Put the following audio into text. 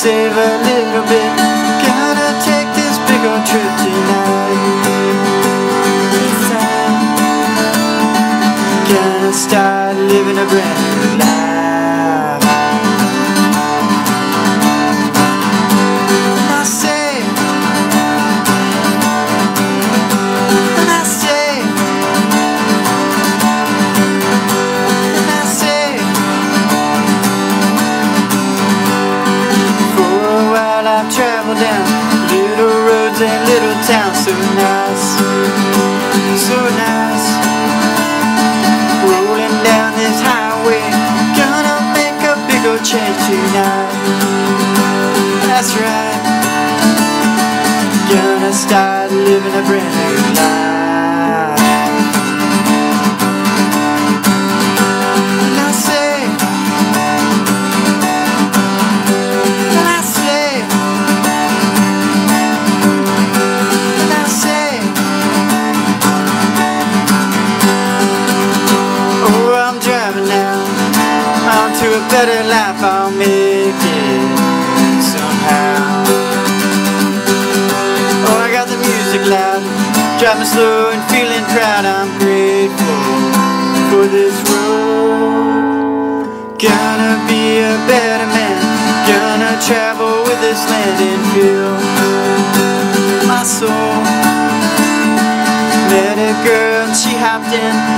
Save a little bit. Gonna take this big old trip tonight. This time, gonna start living a brand new life. Town so nice, so nice. Rolling down this highway, gonna make a big old change tonight. That's right, gonna start living a brand new life. To a better life, I'll make it somehow. Oh, I got the music loud, driving slow and feeling proud. I'm grateful for this road. Gonna be a better man, gonna travel with this land and feel my soul. Met a girl and she hopped in